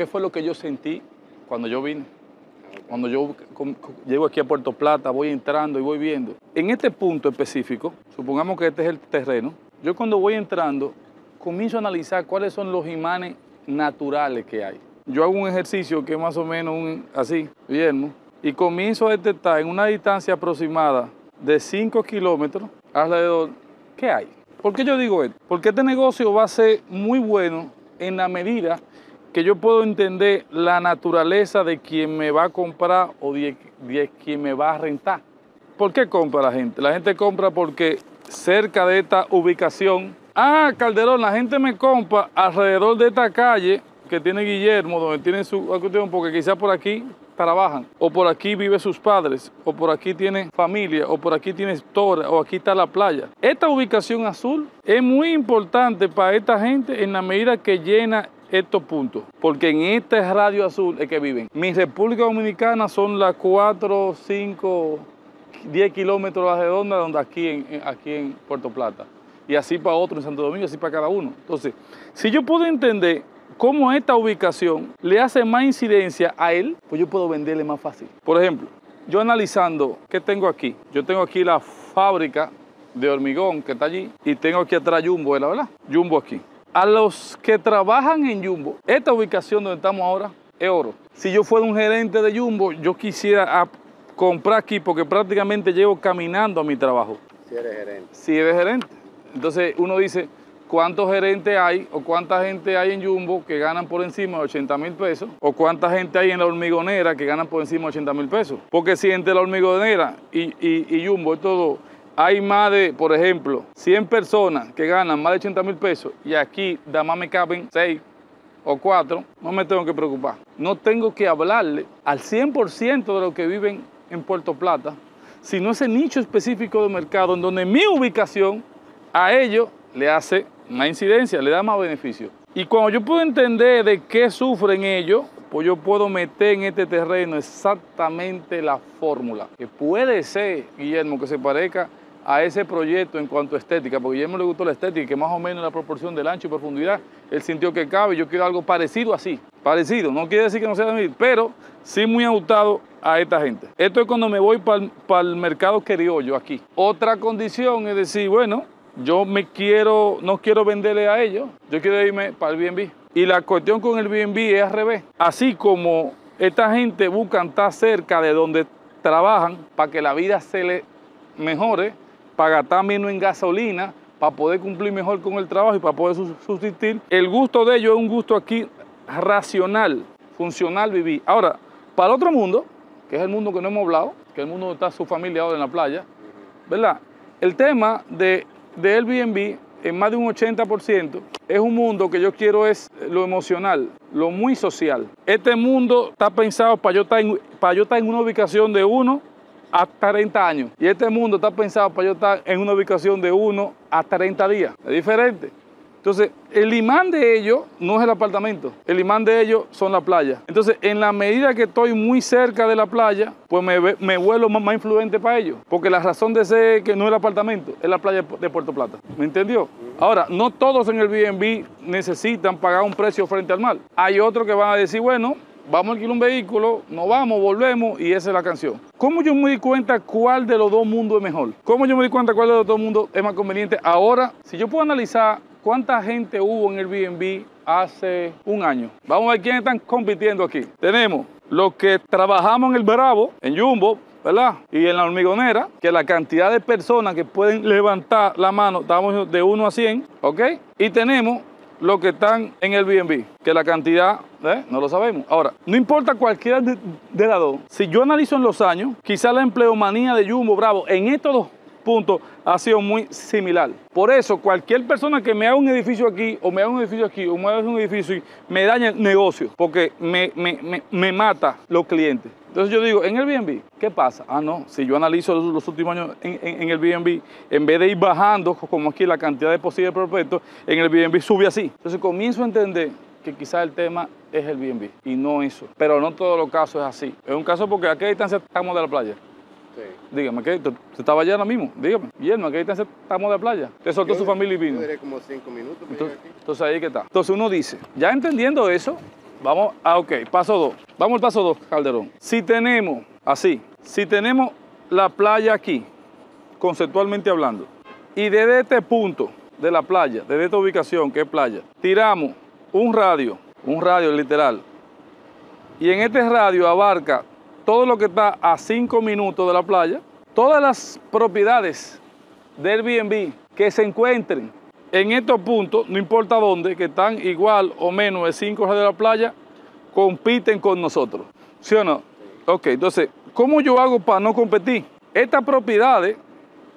qué fue lo que yo sentí cuando yo vine. Cuando yo llego aquí a Puerto Plata, voy entrando y voy viendo. En este punto específico, supongamos que este es el terreno, yo cuando voy entrando, comienzo a analizar cuáles son los imanes naturales que hay. Yo hago un ejercicio que es más o menos un- así, Guillermo, y comienzo a detectar en una distancia aproximada de 5 kilómetros alrededor, ¿qué hay? ¿Por qué yo digo esto? Porque este negocio va a ser muy bueno en la medida que yo puedo entender la naturaleza de quien me va a comprar o de, quien me va a rentar. ¿Por qué compra la gente? La gente compra porque cerca de esta ubicación, ah, Calderón, la gente me compra alrededor de esta calle que tiene Guillermo, donde tiene su porque quizás por aquí trabajan, o por aquí vive sus padres, o por aquí tiene familia, o por aquí tiene torre, o aquí está la playa. Esta ubicación azul es muy importante para esta gente en la medida que llena estos puntos, porque en este radio azul es que viven. Mi República Dominicana son las 4, 5, 10 kilómetros a la redonda donde aquí en, aquí en Puerto Plata. Y así para otro en Santo Domingo, así para cada uno. Entonces, si yo puedo entender cómo esta ubicación le hace más incidencia a él, pues yo puedo venderle más fácil. Por ejemplo, yo analizando, ¿qué tengo aquí? Yo tengo aquí la fábrica de hormigón que está allí y tengo aquí atrás Jumbo. ¿verdad? Jumbo aquí. A los que trabajan en Jumbo, esta ubicación donde estamos ahora es oro. Si yo fuera un gerente de Jumbo, yo quisiera ah, comprar aquí porque prácticamente llevo caminando a mi trabajo. Si eres gerente. Si eres gerente. Entonces uno dice, ¿cuántos gerentes hay o cuánta gente hay en Jumbo que ganan por encima de 80 mil pesos? ¿O cuánta gente hay en la hormigonera que ganan por encima de 80 mil pesos? Porque si entre la hormigonera y, y, y Jumbo es todo, hay más de, por ejemplo, 100 personas que ganan más de 80 mil pesos y aquí nada más me caben 6 o 4, no me tengo que preocupar. No tengo que hablarle al 100% de los que viven en Puerto Plata, sino ese nicho específico de mercado en donde mi ubicación a ellos le hace más incidencia, le da más beneficio. Y cuando yo puedo entender de qué sufren ellos, pues yo puedo meter en este terreno exactamente la fórmula. Que puede ser, Guillermo, que se parezca a ese proyecto en cuanto a estética, porque a Guillermo le gustó la estética, que más o menos la proporción del ancho y profundidad, él sintió que cabe, yo quiero algo parecido así, parecido, no quiere decir que no sea de mí, pero sí muy ajustado a esta gente. Esto es cuando me voy para el mercado criollo aquí. Otra condición es decir, bueno, yo me quiero, no quiero venderle a ellos, yo quiero irme para el B&B. Y la cuestión con el B&B es al revés. Así como esta gente busca estar cerca de donde trabajan para que la vida se le mejore, para gastar menos en gasolina, para poder cumplir mejor con el trabajo y para poder subsistir. El gusto de ellos es un gusto aquí racional, funcional vivir. Ahora, para el otro mundo, que es el mundo que no hemos hablado, que es el mundo donde está su familia ahora en la playa, ¿verdad? El tema de, de Airbnb en más de un 80% es un mundo que yo quiero es lo emocional, lo muy social. Este mundo está pensado para yo estar en, para yo estar en una ubicación de 1 a 30 años. Y este mundo está pensado para yo estar en una ubicación de 1 a 30 días. Es diferente. Entonces, el imán de ellos no es el apartamento, el imán de ellos son la playa. Entonces, en la medida que estoy muy cerca de la playa, pues me, me vuelvo más, más influente para ellos. Porque la razón de ser que no es el apartamento, es la playa de Puerto Plata. ¿Me entendió? Ahora, no todos en el B&B necesitan pagar un precio frente al mar. Hay otros que van a decir, bueno, vamos a alquilar un vehículo, nos vamos, volvemos y esa es la canción. ¿Cómo yo me di cuenta cuál de los dos mundos es mejor? ¿Cómo yo me di cuenta cuál de los dos mundos es más conveniente? Ahora, si yo puedo analizar cuánta gente hubo en el B&B hace un año. Vamos a ver quiénes están compitiendo aquí. Tenemos los que trabajamos en el Bravo, en Jumbo, ¿verdad? Y en la hormigonera, que la cantidad de personas que pueden levantar la mano, estamos de 1 a 100, ¿ok? Y tenemos los que están en el B&B, que la cantidad, ¿eh? no lo sabemos. Ahora, no importa cualquiera de, de las dos, si yo analizo en los años, quizá la empleomanía de Jumbo Bravo en estos dos puntos ha sido muy similar. Por eso, cualquier persona que me haga un edificio aquí, o me haga un edificio aquí, o me haga un edificio y me daña el negocio, porque me, me, me, me mata los clientes. Entonces yo digo, en el B&B, ¿qué pasa? Ah, no, si yo analizo los, los últimos años en, en- en el B&B, en vez de ir bajando, como aquí la cantidad de posibles prospectos, en el B&B sube así. Entonces comienzo a entender que quizás el tema es el B&B y no eso. Pero no todos los casos es así. Es un caso porque a qué distancia estamos de la playa. Sí. Dígame, ¿qué? ¿Usted estaba allá ahora mismo? Dígame. Guillermo, ¿a qué distancia estamos de la playa? Usted soltó su familia y vino. Yo como cinco minutos para Entonces, llegar aquí. entonces ahí que está. Entonces uno dice, ya entendiendo eso, Vamos, ah, ok, paso 2. Vamos al paso 2, Calderón. Si tenemos, así, si tenemos la playa aquí, conceptualmente hablando, y desde este punto de la playa, desde esta ubicación que es playa, tiramos un radio, un radio literal, y en este radio abarca todo lo que está a 5 minutos de la playa, todas las propiedades del Airbnb que se encuentren en estos puntos, no importa dónde, que están igual o menos de 5 horas de la playa, compiten con nosotros. ¿Sí o no? Ok, entonces, ¿cómo yo hago para no competir? Estas propiedades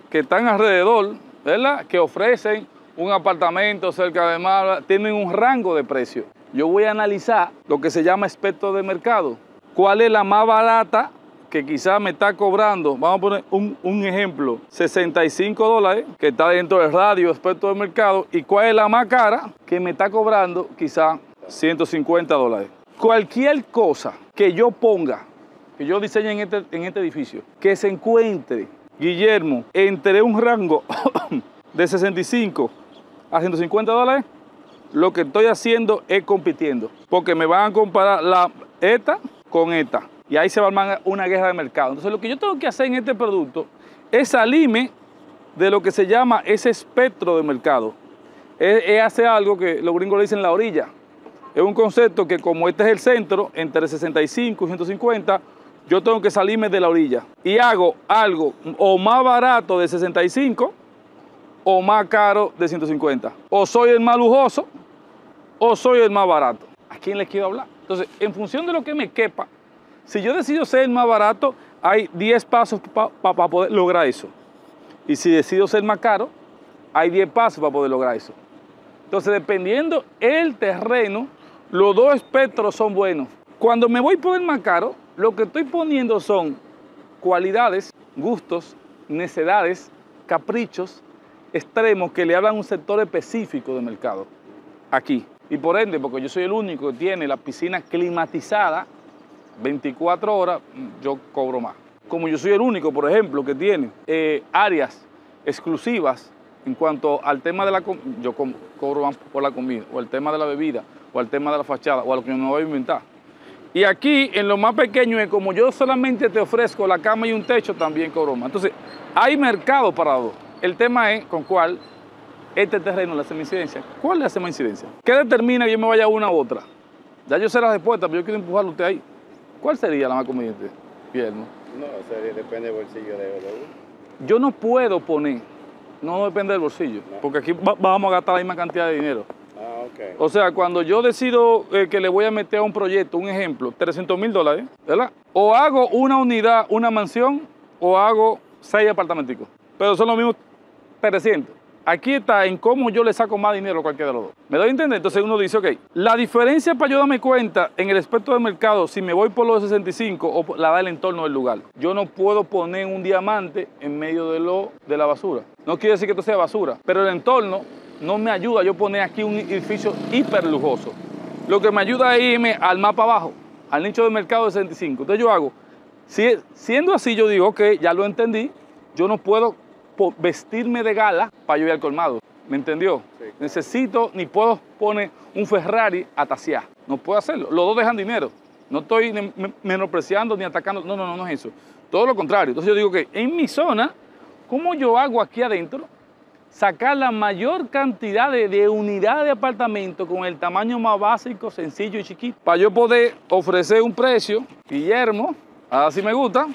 que están alrededor, ¿verdad? Que ofrecen un apartamento cerca de mar, tienen un rango de precio. Yo voy a analizar lo que se llama espectro de mercado. ¿Cuál es la más barata que quizás me está cobrando, vamos a poner un, ejemplo, 65 dólares, que está dentro del radio espectro de mercado, y cuál es la más cara que me está cobrando quizás 150 dólares. Cualquier cosa que yo ponga, que yo diseñe en este, en este edificio, que se encuentre, Guillermo, entre un rango de 65 a 150 dólares, lo que estoy haciendo es compitiendo, porque me van a comparar la, esta con esta y ahí se va a armar una guerra de mercado. Entonces lo que yo tengo que hacer en este producto es salirme de lo que se llama ese espectro de mercado. Es, hacer algo que los gringos le dicen la orilla. Es un concepto que como este es el centro, entre 65 y 150, yo tengo que salirme de la orilla. Y hago algo o más barato de 65 o más caro de 150. O soy el más lujoso o soy el más barato. ¿A quién les quiero hablar? Entonces, en función de lo que me quepa, si yo decido ser más barato, hay 10 pasos para poder lograr eso. Y si decido ser más caro, hay 10 pasos para poder lograr eso. Entonces, dependiendo el terreno, los dos espectros son buenos. Cuando me voy por el más caro, lo que estoy poniendo son cualidades, gustos, necedades, caprichos, extremos que le hablan a un sector específico de mercado. Aquí. Y por ende, porque yo soy el único que tiene la piscina climatizada, 24 horas, yo cobro más. Como yo soy el único, por ejemplo, que tiene eh, áreas exclusivas en cuanto al tema de la yo cobro más por la comida, o el tema de la bebida, o el tema de la fachada, o a lo que me voy a inventar. Y aquí, en lo más pequeño, es como yo solamente te ofrezco la cama y un techo, también cobro más. Entonces, hay mercado para dos. El tema es con cuál este terreno le hace incidencia. ¿Cuál le hace más incidencia? ¿Qué determina que yo me vaya a una u otra? Ya yo sé la respuesta, pero yo quiero empujarlo usted ahí. ¿Cuál sería la más conveniente, Guillermo? No, o depende del bolsillo de, uno. Yo no puedo poner, no depende del bolsillo, porque aquí vamos a gastar la misma cantidad de dinero. Ah, ok. O sea, cuando yo decido eh, que le voy a meter a un proyecto, un ejemplo, 300 mil dólares, ¿verdad? O hago una unidad, una mansión, o hago seis apartamenticos. Pero son los mismos 300. Aquí está en cómo yo le saco más dinero a cualquiera de los dos. ¿Me doy a entender? Entonces uno dice, ok, la diferencia para yo darme cuenta en el espectro del mercado, si me voy por los 65 o la da el entorno del lugar. Yo no puedo poner un diamante en medio de, lo, de la basura. No quiere decir que esto sea basura, pero el entorno no me ayuda yo poner aquí un edificio hiper lujoso. Lo que me ayuda es irme al mapa abajo, al nicho de mercado de 65. Entonces yo hago, si, siendo así, yo digo, ok, ya lo entendí, yo no puedo vestirme de gala para yo ir al colmado. ¿Me entendió? Necesito, ni puedo poner un Ferrari a tasear. No puedo hacerlo. Los dos dejan dinero. No estoy menospreciando ni atacando. No, no, no, no es eso. Todo lo contrario. Entonces yo digo que en mi zona, ¿cómo yo hago aquí adentro? Sacar la mayor cantidad de, de unidades de apartamento con el tamaño más básico, sencillo y chiquito. Para yo poder ofrecer un precio, Guillermo, así me gusta,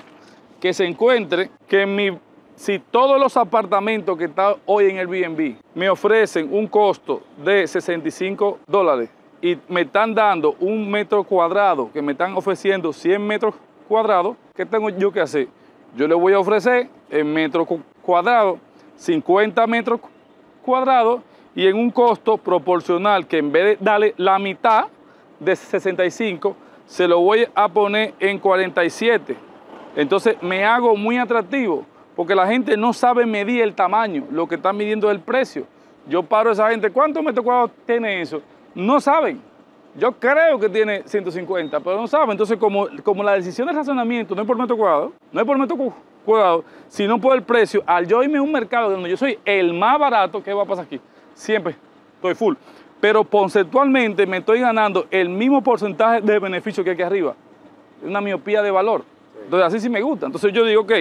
que se encuentre que en mi si todos los apartamentos que están hoy en el BNB me ofrecen un costo de 65 dólares y me están dando un metro cuadrado, que me están ofreciendo 100 metros cuadrados, ¿qué tengo yo que hacer? Yo le voy a ofrecer en metro cuadrado 50 metros cuadrados y en un costo proporcional que en vez de darle la mitad de 65, se lo voy a poner en 47. Entonces me hago muy atractivo porque la gente no sabe medir el tamaño, lo que está midiendo es el precio. Yo paro a esa gente, ¿cuántos metros cuadrados tiene eso? No saben. Yo creo que tiene 150, pero no saben. Entonces, como, como la decisión de razonamiento no es por metro cuadrado, no es por metro cuadrado, sino por el precio, al yo irme a un mercado donde yo soy el más barato, ¿qué va a pasar aquí? Siempre estoy full. pero conceptualmente me estoy ganando el mismo porcentaje de beneficio que aquí arriba. Es una miopía de valor. Entonces así sí me gusta. Entonces yo digo, ok,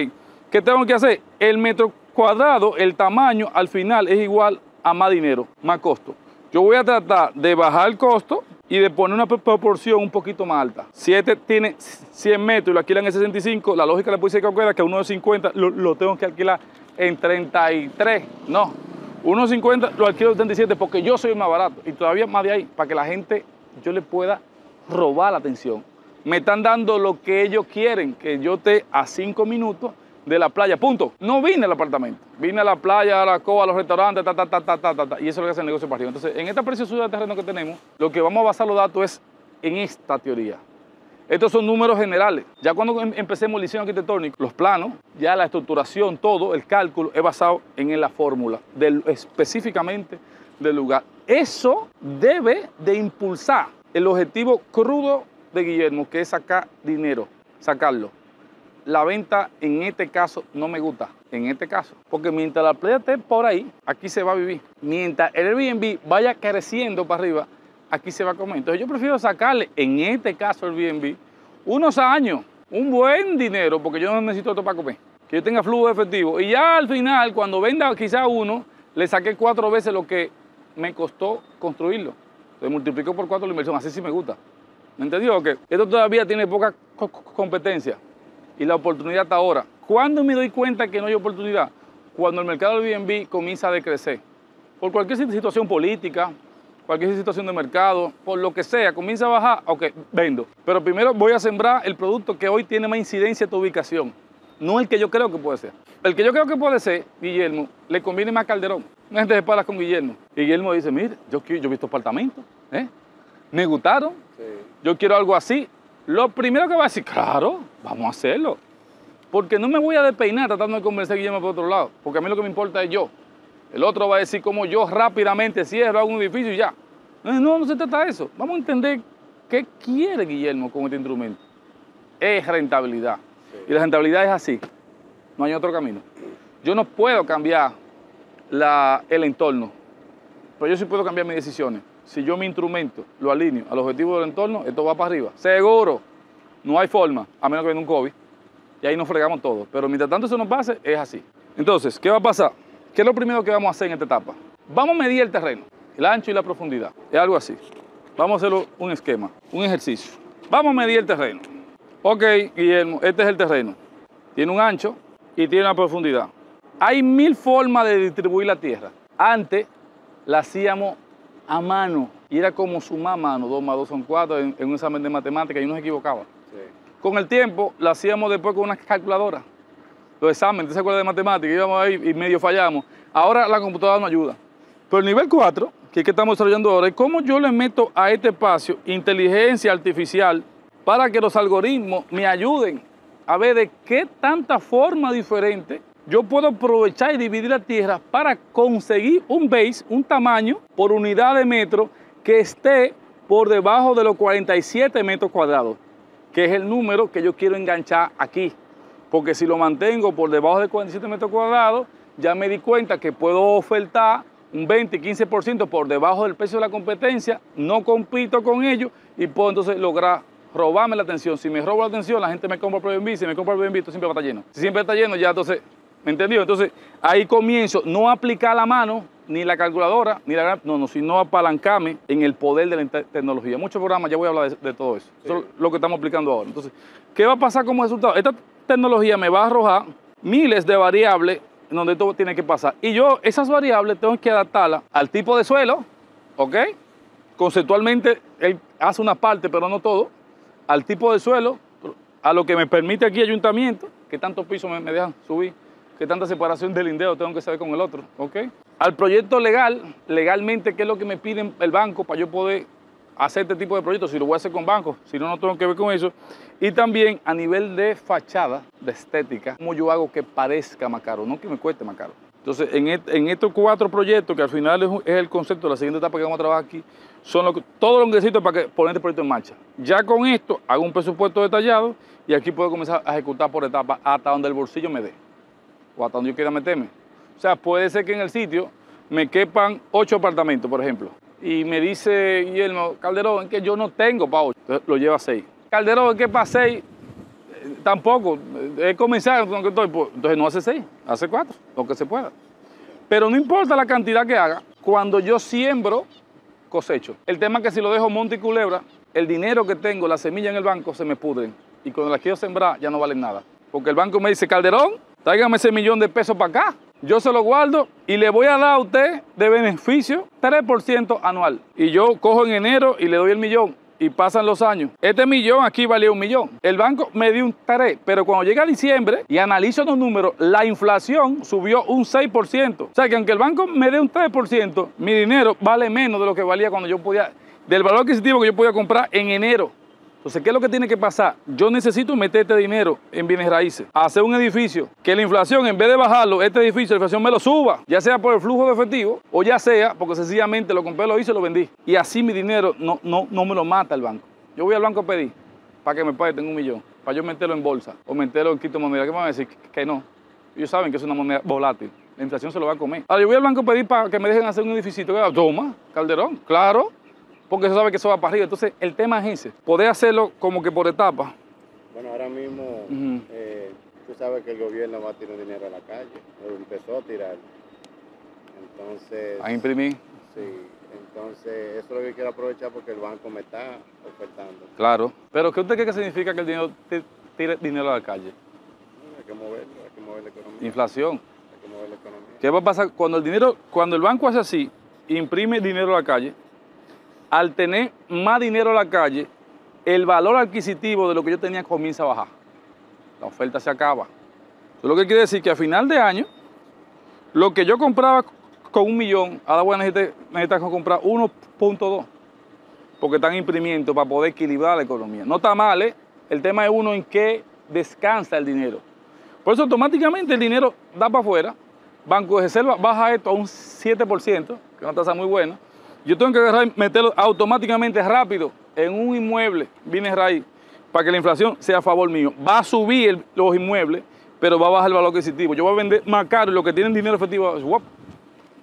¿qué tengo que hacer? El metro cuadrado, el tamaño al final es igual a más dinero, más costo. Yo voy a tratar de bajar el costo y de poner una proporción un poquito más alta. Si este tiene 100 metros y lo alquilan en 65, la lógica le decir que que uno de 50 lo, lo tengo que alquilar en 33. No, uno de 50 lo alquilo en 37 porque yo soy más barato. Y todavía más de ahí, para que la gente, yo le pueda robar la atención. Me están dando lo que ellos quieren, que yo esté a 5 minutos de la playa, punto. No vine al apartamento, vine a la playa, a la cova, a los restaurantes, ta, ta, ta, ta, ta, ta, y eso es lo que hace el negocio para arriba. Entonces, en esta preciosura de terreno que tenemos, lo que vamos a basar los datos es en esta teoría. Estos son números generales. Ya cuando em, empecemos el diseño arquitectónico, los planos, ya la estructuración, todo, el cálculo, es basado en la fórmula, del, específicamente del lugar. Eso debe de impulsar el objetivo crudo de Guillermo, que es sacar dinero, sacarlo la venta en este caso no me gusta, en este caso. Porque mientras la playa esté por ahí, aquí se va a vivir. Mientras el Airbnb vaya creciendo para arriba, aquí se va a comer. Entonces yo prefiero sacarle, en este caso el Airbnb, unos años, un buen dinero, porque yo no necesito esto para comer. Que yo tenga flujo de efectivo. Y ya al final, cuando venda quizá uno, le saqué cuatro veces lo que me costó construirlo. Se multiplicó por cuatro la inversión. Así sí me gusta. ¿Me entendió? Que esto todavía tiene poca competencia y la oportunidad está ahora. ¿Cuándo me doy cuenta que no hay oportunidad? Cuando el mercado del Airbnb comienza a decrecer. Por cualquier situación política, cualquier situación de mercado, por lo que sea, comienza a bajar, ok, vendo. Pero primero voy a sembrar el producto que hoy tiene más incidencia en tu ubicación, no el que yo creo que puede ser. El que yo creo que puede ser, Guillermo, le conviene más Calderón. Una gente se para con Guillermo. Y Guillermo dice, mire, yo, yo he visto apartamentos, ¿eh? me gustaron, yo quiero algo así, lo primero que va a decir, claro, vamos a hacerlo. Porque no me voy a despeinar tratando de convencer a Guillermo por otro lado, porque a mí lo que me importa es yo. El otro va a decir como yo rápidamente cierro, un edificio y ya. No, no se trata de eso. Vamos a entender qué quiere Guillermo con este instrumento. Es rentabilidad. Y la rentabilidad es así. No hay otro camino. Yo no puedo cambiar el entorno, pero yo sí puedo cambiar mis decisiones si yo mi instrumento lo alineo al objetivo del entorno, esto va para arriba. Seguro. No hay forma, a menos que venga un COVID. Y ahí nos fregamos todo. Pero mientras tanto eso nos pase, es así. Entonces, ¿qué va a pasar? ¿Qué es lo primero que vamos a hacer en esta etapa? Vamos a medir el terreno, el ancho y la profundidad. Es algo así. Vamos a hacerlo un esquema, un ejercicio. Vamos a medir el terreno. Ok, Guillermo, este es el terreno. Tiene un ancho y tiene una profundidad. Hay mil formas de distribuir la tierra. Antes la hacíamos a mano. Y era como sumar a mano, 2 más 2 son 4 en, un examen de matemáticas y uno se equivocaba. Con el tiempo lo hacíamos después con una calculadora. Los exámenes, ¿se acuerda de matemáticas? Íbamos ahí y medio fallamos. Ahora la computadora nos ayuda. Pero el nivel 4, que es que estamos desarrollando ahora, es cómo yo le meto a este espacio inteligencia artificial para que los algoritmos me ayuden a ver de qué tanta forma diferente yo puedo aprovechar y dividir la tierra para conseguir un base, un tamaño por unidad de metro que esté por debajo de los 47 metros cuadrados, que es el número que yo quiero enganchar aquí. Porque si lo mantengo por debajo de 47 metros cuadrados, ya me di cuenta que puedo ofertar un 20, 15% por debajo del precio de la competencia, no compito con ellos y puedo entonces lograr robarme la atención. Si me robo la atención, la gente me compra el Airbnb, si me compra el Airbnb, esto siempre va a estar lleno. Si siempre está lleno, ya entonces ¿Me entendió? Entonces, ahí comienzo, no aplicar la mano, ni la calculadora, ni la no, no, sino apalancarme en el poder de la tecnología. Muchos programas, ya voy a hablar de, todo eso. Eso es lo que estamos aplicando ahora. Entonces, ¿qué va a pasar como resultado? Esta tecnología me va a arrojar miles de variables en donde todo tiene que pasar. Y yo esas variables tengo que adaptarlas al tipo de suelo, ¿ok? Conceptualmente, él hace una parte, pero no todo, al tipo de suelo, a lo que me permite aquí ayuntamiento, que tantos pisos me dejan subir qué tanta separación del lindeo tengo que saber con el otro, ¿ok? Al proyecto legal, legalmente, ¿qué es lo que me piden el banco para yo poder hacer este tipo de proyectos? Si lo voy a hacer con bancos, si no, no tengo que ver con eso. Y también a nivel de fachada, de estética, cómo yo hago que parezca más caro, no que me cueste más caro. Entonces, en, estos cuatro proyectos, que al final es, el concepto de la siguiente etapa que vamos a trabajar aquí, son que, todo lo que necesito para que, poner este proyecto en marcha. Ya con esto hago un presupuesto detallado y aquí puedo comenzar a ejecutar por etapas hasta donde el bolsillo me dé o hasta donde yo quiera meterme. O sea, puede ser que en el sitio me quepan ocho apartamentos, por ejemplo. y me dice Guillermo, Calderón, que yo no tengo para 8. Entonces lo lleva a 6. Calderón, que para 6 tampoco. Es comenzar con que estoy. pues, entonces no hace 6, hace 4, lo que se pueda. Pero no importa la cantidad que haga, cuando yo siembro, cosecho. El tema es que si lo dejo monte y culebra, el dinero que tengo, la semilla en el banco, se me pudren. Y cuando las quiero sembrar, ya no valen nada. Porque el banco me dice, Calderón, tráigame ese millón de pesos para acá. Yo se lo guardo y le voy a dar a usted de beneficio 3% anual. Y yo cojo en enero y le doy el millón. Y pasan los años. Este millón aquí valía un millón. El banco me dio un 3, pero cuando llega diciembre y analizo los números, la inflación subió un 6%. O sea que aunque el banco me dé un 3%, mi dinero vale menos de lo que valía cuando yo podía, del valor adquisitivo que yo podía comprar en enero. Entonces, ¿qué es lo que tiene que pasar? Yo necesito meter este dinero en bienes raíces, hacer un edificio, que la inflación, en vez de bajarlo, este edificio, la inflación me lo suba, ya sea por el flujo de efectivo o ya sea porque sencillamente lo compré, lo hice y lo vendí. Y así mi dinero no, no, no me lo mata el banco. Yo voy al banco a pedir para que me pague, tengo un millón, para yo meterlo en bolsa o meterlo en criptomoneda. ¿Qué me van a decir? Que no. Ellos saben que es una moneda volátil. La inflación se lo va a comer. Ahora yo voy al banco a pedir para que me dejen hacer un edificio. Toma, Calderón, claro porque se sabe que eso va para arriba. Entonces, el tema es ese, poder hacerlo como que por etapas. Bueno, ahora mismo eh, tú sabes que el gobierno va a tirar dinero a la calle, o empezó a tirar. Entonces, A imprimir, sí, entonces eso es lo que quiero aprovechar porque el banco me está ofertando. claro. Pero ¿qué usted cree que significa que el dinero ti- tire dinero a la calle? Hay que moverlo, hay que mover la economía. Inflación. Hay que mover la economía. ¿Qué va a pasar cuando el dinero, cuando el banco hace así, imprime dinero a la calle? Al tener más dinero a la calle, el valor adquisitivo de lo que yo tenía comienza a bajar. La oferta se acaba. Eso lo que quiere decir que a final de año, lo que yo compraba con un millón, ahora voy a necesitar comprar 1.2, porque están imprimiendo para poder equilibrar la economía. No está mal, ¿eh? El tema es uno en qué descansa el dinero. Por eso automáticamente el dinero da para afuera, Banco de Reserva baja esto a un 7%, que es una tasa muy buena. Yo tengo que agarrar meterlo automáticamente rápido en un inmueble, bienes raíz, para que la inflación sea a favor mío. Va a subir los inmuebles, pero va a bajar el valor adquisitivo. Yo voy a vender más caro y los que tienen dinero efectivo.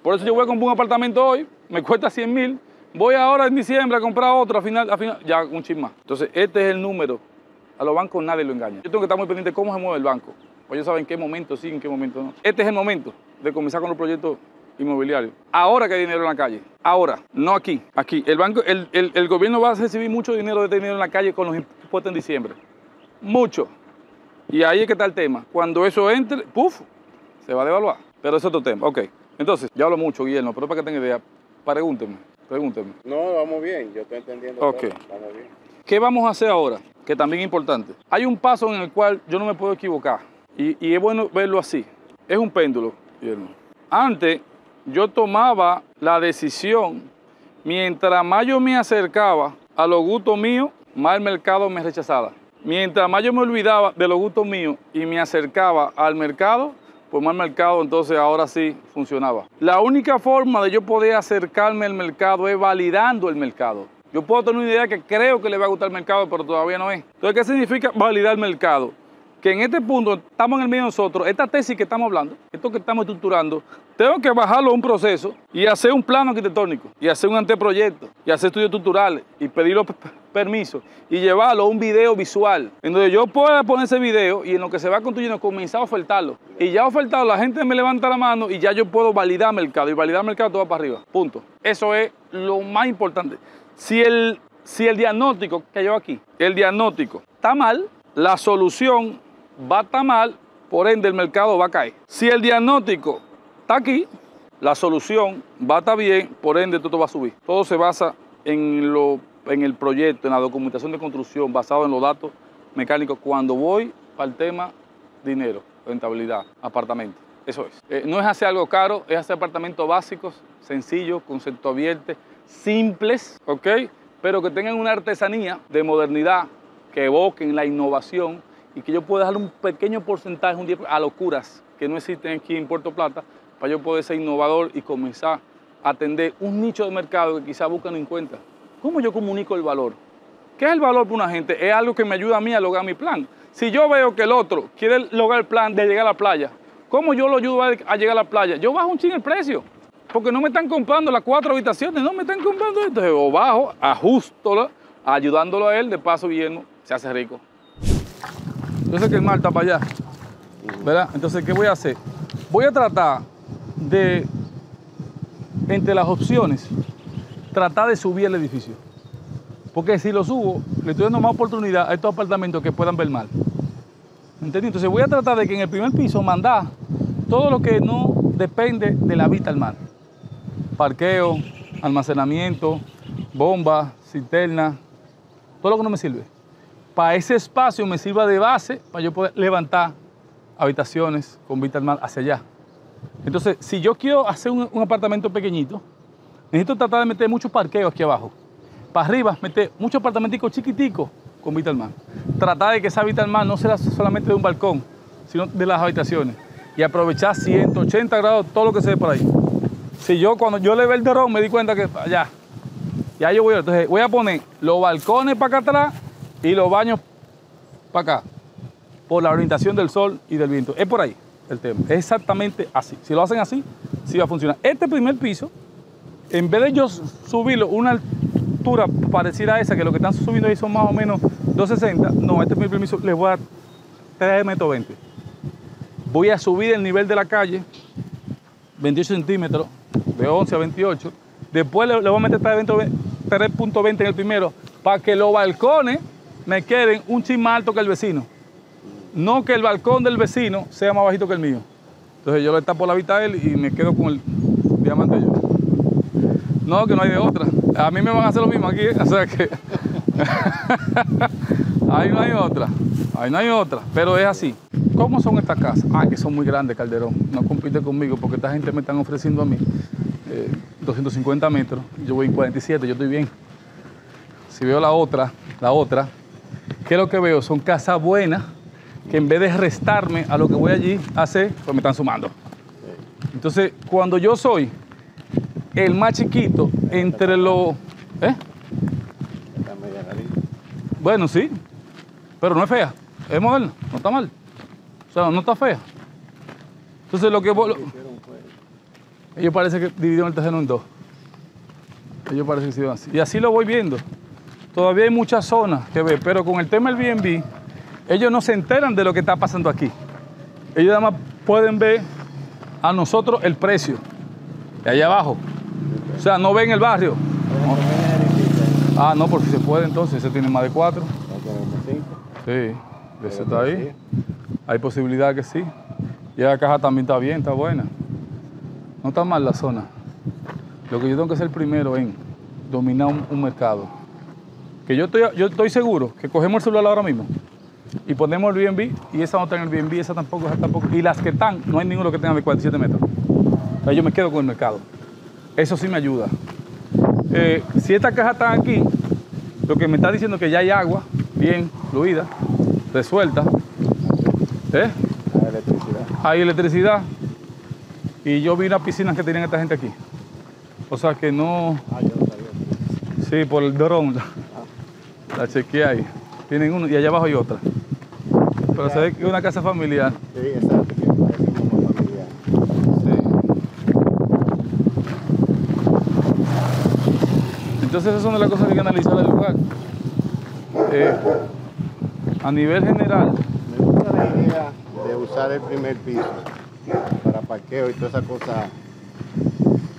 Por eso yo voy a comprar un apartamento hoy, me cuesta 100 mil, voy ahora en diciembre a comprar otro, al final, al final ya un chisme más. Entonces, este es el número. A los bancos nadie lo engaña. Yo tengo que estar muy pendiente de cómo se mueve el banco. Pues ellos saben en qué momento sí, en qué momento no. Este es el momento de comenzar con los proyectos inmobiliarios. Ahora que hay dinero en la calle. Ahora, no aquí. Aquí. El banco, el, el- el gobierno va a recibir mucho dinero de dinero en la calle con los impuestos en diciembre. Mucho. Y ahí es que está el tema. Cuando eso entre, ¡puf! Se va a devaluar. Pero es otro tema. Ok. Entonces, ya hablo mucho, Guillermo, pero para que tenga idea, pregúnteme, pregúnteme. No, vamos bien, yo estoy entendiendo. Ok. todo, Vamos bien. ¿Qué vamos a hacer ahora? Que también es importante. Hay un paso en el cual yo no me puedo equivocar. Y, y es bueno verlo así. Es un péndulo, Guillermo. Antes, yo tomaba la decisión, mientras más yo me acercaba a los gustos míos, más el mercado me rechazaba. Mientras más yo me olvidaba de los gustos míos y me acercaba al mercado, pues más el mercado entonces ahora sí funcionaba. La única forma de yo poder acercarme al mercado es validando el mercado. Yo puedo tener una idea que creo que le va a gustar al mercado, pero todavía no es. Entonces, ¿qué significa validar el mercado? Que en este punto estamos en el medio de nosotros, esta tesis que estamos hablando, esto que estamos estructurando, tengo que bajarlo a un proceso y hacer un plano arquitectónico, y hacer un anteproyecto, y hacer estudios estructurales, y pedir los permisos, y llevarlo a un video visual, en donde yo pueda poner ese video y en lo que se va construyendo comenzar a ofertarlo. Y ya ofertado, la gente me levanta la mano y ya yo puedo validar mercado, y validar mercado todo va para arriba, punto. Eso es lo más importante. Si el, si el diagnóstico que yo aquí, el diagnóstico está mal, la solución va a estar mal, por ende el mercado va a caer. Si el diagnóstico está aquí, la solución va a estar bien, por ende todo va a subir. Todo se basa en, lo, en el proyecto, en la documentación de construcción, basado en los datos mecánicos. Cuando voy al tema dinero, rentabilidad, apartamento. Eso es. Eh, no es hacer algo caro, es hacer apartamentos básicos, sencillos, concepto abierto, simples, ¿ok? Pero que tengan una artesanía de modernidad, que evoquen la innovación y que yo pueda darle un pequeño porcentaje, un 10 a locuras que no existen aquí en Puerto Plata, para yo poder ser innovador y comenzar a atender un nicho de mercado que quizás buscan en cuenta. ¿Cómo yo comunico el valor? ¿Qué es el valor para una gente? Es algo que me ayuda a mí a lograr mi plan. Si yo veo que el otro quiere lograr el plan de llegar a la playa, ¿cómo yo lo ayudo a llegar a la playa? Yo bajo un ching el precio. porque no me están comprando las cuatro habitaciones, no me están comprando esto. O bajo, ajusto, ayudándolo a él, de paso Guillermo se hace rico. Yo sé que el mar está para allá, ¿verdad? Entonces, ¿qué voy a hacer? Voy a tratar de, entre las opciones, tratar de subir el edificio. Porque si lo subo, le estoy dando más oportunidad a estos apartamentos que puedan ver mal. ¿Entendí? Entonces voy a tratar de que en el primer piso mandar todo lo que no depende de la vista al mar. Parqueo, almacenamiento, bombas, cisterna, todo lo que no me sirve. Para ese espacio me sirva de base para yo poder levantar habitaciones con vista al mar hacia allá. Entonces, si yo quiero hacer un, apartamento pequeñito, necesito tratar de meter muchos parqueos aquí abajo. Para arriba, meter muchos apartamenticos chiquiticos con vista al mar. Tratar de que esa vista al mar no sea solamente de un balcón, sino de las habitaciones. Y aprovechar 180 grados todo lo que se ve por ahí. Si yo, cuando yo le ve el dron, me di cuenta que allá, ya yo voy, entonces voy a poner los balcones para acá atrás y los baños para acá, por la orientación del sol y del viento. Es por ahí el tema, es exactamente así. Si lo hacen así, sí va a funcionar. Este primer piso, en vez de yo subirlo una altura parecida a esa, que lo que están subiendo ahí son más o menos 260, no, este primer piso les voy a dar 3 metros 20. Voy a subir el nivel de la calle 28 centímetros, de 11 a 28. Después le voy a meter 3.20 en el primero, para que los balcones me queden un chin más alto que el vecino. No que el balcón del vecino sea más bajito que el mío. Entonces yo le tapo la vista a él y me quedo con el diamante yo. No, que no hay de otra. A mí me van a hacer lo mismo aquí, ¿eh? o sea que ahí no hay otra, ahí no hay otra, pero es así. ¿Cómo son estas casas? Ah, que son muy grandes, Calderón. No compite conmigo porque esta gente me están ofreciendo a mí eh, 250 metros. Yo voy en 47, yo estoy bien. Si veo la otra, la otra, ¿qué es lo que veo? Son casas buenas que en vez de restarme a lo que voy allí a hacer, pues me están sumando. Entonces, cuando yo soy el más chiquito entre los... ¿eh? Está media rarita. Bueno, sí, pero no es fea, es moderna, no está mal. O sea, no está fea. Entonces, lo que... lo- ellos parece que dividieron el terreno en dos. Ellos parece que hicieron así. Y así lo voy viendo. Todavía hay muchas zonas que ver, pero con el tema del BNB, ellos no se enteran de lo que está pasando aquí. Ellos nada más pueden ver a nosotros el precio de allá abajo. O sea, no ven el barrio. Ah, no, porque se puede entonces, ese tiene más de cuatro. Sí, ese está ahí. Hay posibilidad que sí. Y la caja también está bien, está buena. No está mal la zona. Lo que yo tengo que ser primero en dominar un, un mercado. Que yo estoy, yo estoy seguro que cogemos el celular ahora mismo y ponemos el BNB y esa no está en el BNB, esa tampoco, esa tampoco. Y las que están, no hay ninguno que tenga de 47 metros. O sea, yo me quedo con el mercado. Eso sí me ayuda. Eh, si esta caja está aquí, lo que me está diciendo es que ya hay agua, bien fluida, resuelta. ¿Eh? La electricidad. hay electricidad y yo vi una piscina que tenían esta gente aquí. O sea que no, Ah, yo no sabía. sí, por el dron, la, chequeé ahí. Tienen uno y allá abajo hay otra. Pero se ve que es una casa familiar. Sí, exacto, que parece como familiar. Sí. Entonces esas son de las cosas que hay que analizar del lugar. Eh, a nivel general, Me gusta la idea de usar el primer piso para parqueo y toda esa cosa,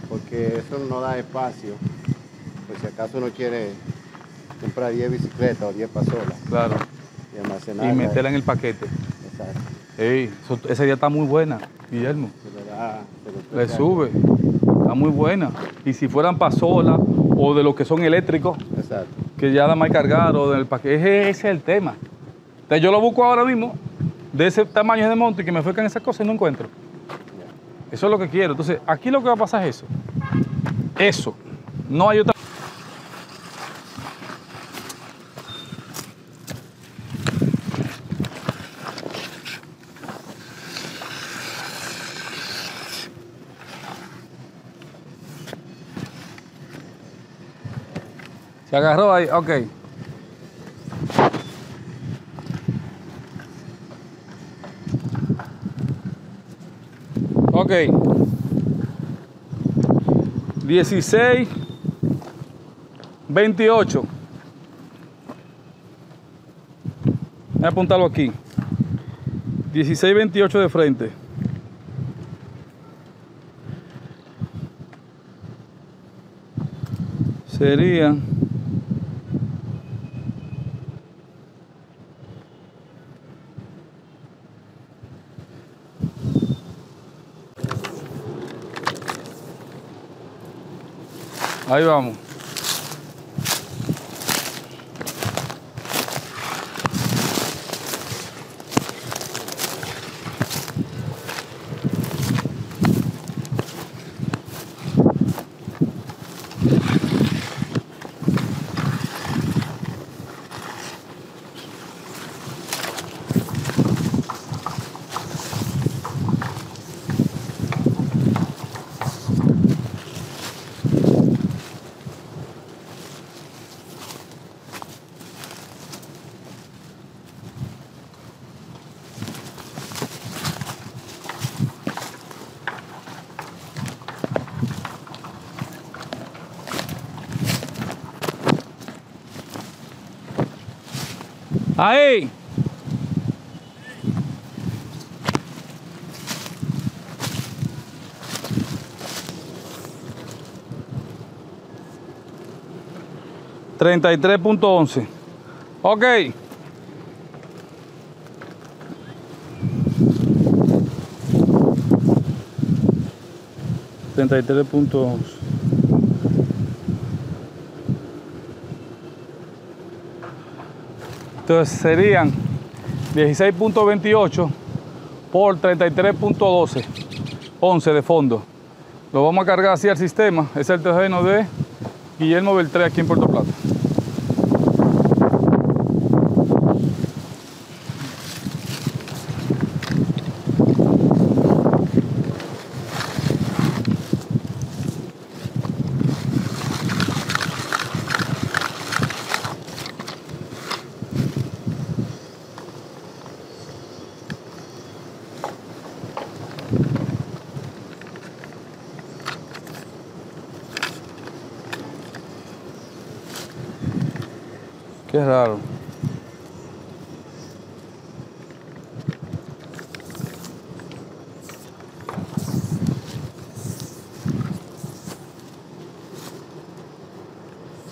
porque eso no da espacio. Pues si acaso uno quiere comprar 10 bicicletas o 10 pasolas claro, y almacenarlas. y meterla en el paquete. Exacto. Ey, eso- esa idea está muy buena, Guillermo. Se le da, se le Le ofrece sube. Está muy buena. Y si fueran pasolas o de los que son eléctricos. Exacto. que ya da más cargar o del paquete, ese, ese es el tema. Entonces yo lo busco ahora mismo, de ese tamaño de monte, y que me ofrezcan esas cosas y no encuentro. Eso es lo que quiero. Entonces, aquí lo que va a pasar es eso. Eso. No hay otra. Se agarró ahí, ok. Ok. 16, 28. Voy a apuntarlo aquí. 16, 28 de frente. Serían Ahí vamos. Ahí. Treinta y tres punto once. Ok. Treinta y tres punto once. Entonces serían 16.28 por 33.12, 11 de fondo. Lo vamos a cargar así al sistema. Es el terreno de Guillermo Beltré aquí en Puerto Plata. Qué raro.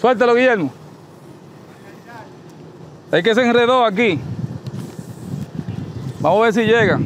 Suéltalo, Guillermo. Es que se enredó aquí. Vamos a ver si llega.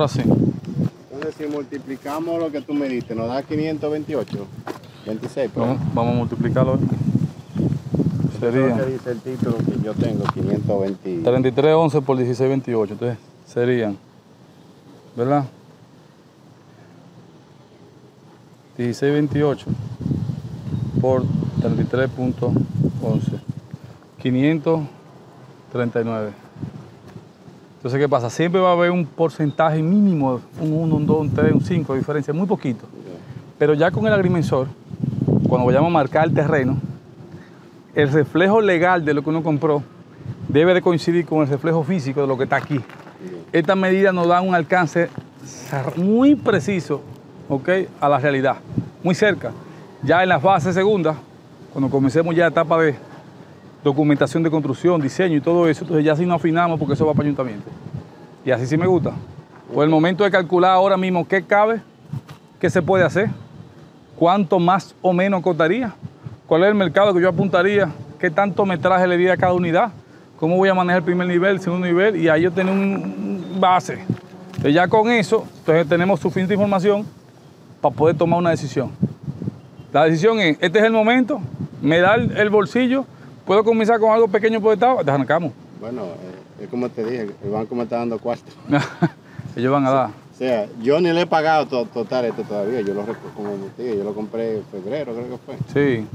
Ahora sí. Entonces, si multiplicamos lo que tú me diste, nos da 528. 26, pero Vamos, vamos a multiplicarlo. lo Sería que dice el título que yo tengo, 520. 3311 por 1628. Entonces serían, ¿verdad? 1628 por 33.11. 539. Entonces, ¿qué pasa? Siempre va a haber un porcentaje mínimo, un 1, un 2, un 3, un 5 de diferencia, muy poquito. Pero ya con el agrimensor, cuando vayamos a marcar el terreno, el reflejo legal de lo que uno compró debe de coincidir con el reflejo físico de lo que está aquí. Estas medidas nos dan un alcance muy preciso ¿ok? a la realidad, muy cerca. Ya en la fase segunda, cuando comencemos ya la etapa de documentación de construcción, diseño y todo eso, entonces ya sí nos afinamos porque eso va para ayuntamiento. Y así sí me gusta. Pues el momento de calcular ahora mismo qué cabe, qué se puede hacer, cuánto más o menos costaría, cuál es el mercado que yo apuntaría, qué tanto metraje le di a cada unidad, cómo voy a manejar el primer nivel, el segundo nivel, y ahí yo tengo un base. Entonces ya con eso, entonces tenemos suficiente información para poder tomar una decisión. La decisión es, este es el momento, me da el bolsillo, puedo comenzar con algo pequeño por estado, arrancamos. Bueno, eh, es como te dije, el banco me está dando cuarto. Ellos van a dar. O sea, yo ni le he pagado to- total esto todavía. Yo lo, como te dije, yo lo compré en febrero, creo que fue. Sí,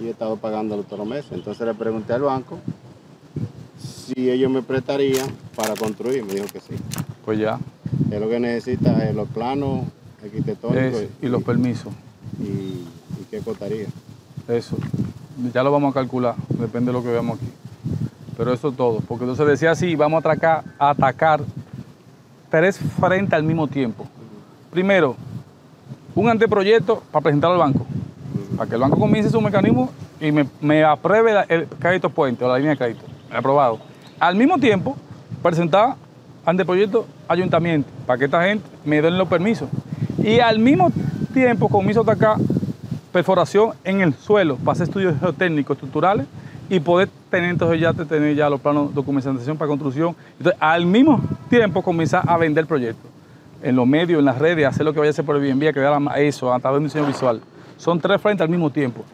Y he estado pagándolo todos los meses. Entonces le pregunté al banco si ellos me prestarían para construir. Me dijo que sí. pues ya. Es lo que necesita es los planos arquitectónicos Es- y los permisos. y, y qué costaría. Eso. Ya lo vamos a calcular, depende de lo que veamos aquí. Pero eso es todo. Porque entonces decía así, vamos a atacar, tres frentes al mismo tiempo. Primero, un anteproyecto para presentar al banco. Para que el banco comience su mecanismo y me, apruebe el crédito puente o la línea de crédito. Aprobado. Al mismo tiempo, presentar anteproyecto ayuntamiento para que esta gente me den los permisos. Y al mismo tiempo comienzo a atacar perforación en el suelo para hacer estudios geotécnicos estructurales y poder tener entonces ya tener ya los planos de documentación para construcción. Entonces, al mismo tiempo comenzar a vender proyectos en los medios, en las redes, hacer lo que vaya a hacer por el vía crear eso a través de un diseño visual. Son tres frentes al mismo tiempo.